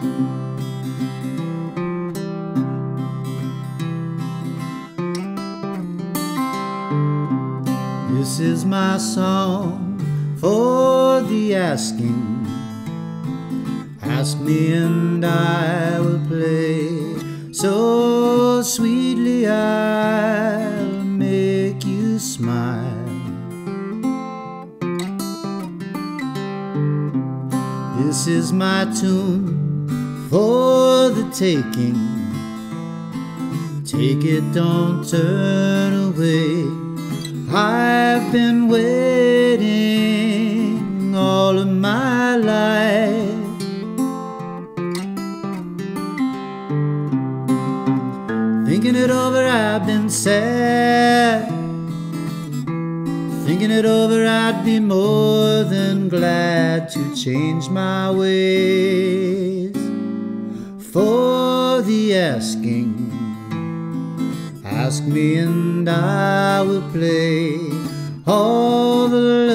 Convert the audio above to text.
This is my song for the asking. Ask me and I will play so sweetly I'll make you smile. This is my tune for the taking. Take it, don't turn away. I've been waiting all of my life. Thinking it over, I've been sad. Thinking it over, I'd be more than glad to change my ways the asking. Ask me and I will play all the